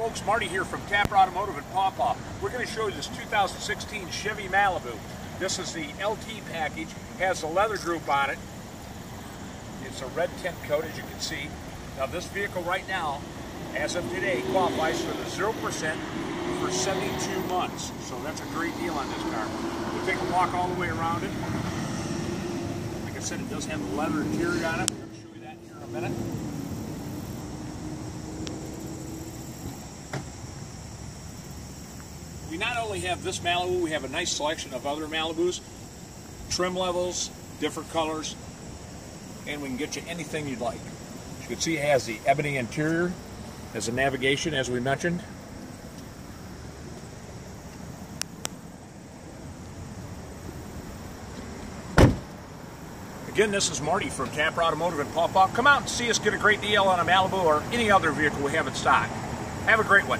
folks, Marty here from Tapper Automotive in Paw Paw. We're going to show you this 2016 Chevy Malibu. This is the LT package, has a leather group on it. It's a red tint coat as you can see. Now this vehicle right now, as of today, qualifies for the 0% for 72 months. So that's a great deal on this car. We'll take a walk all the way around it. Like I said, it does have a leather interior on it. We're going to show you that here in a minute. We not only have this Malibu, we have a nice selection of other Malibus, trim levels, different colors, and we can get you anything you'd like. As you can see, it has the ebony interior, has a navigation, as we mentioned. Again, this is Marty from Tapper Automotive in Paw Paw. Come out and see us get a great deal on a Malibu or any other vehicle we have in stock. Have a great one.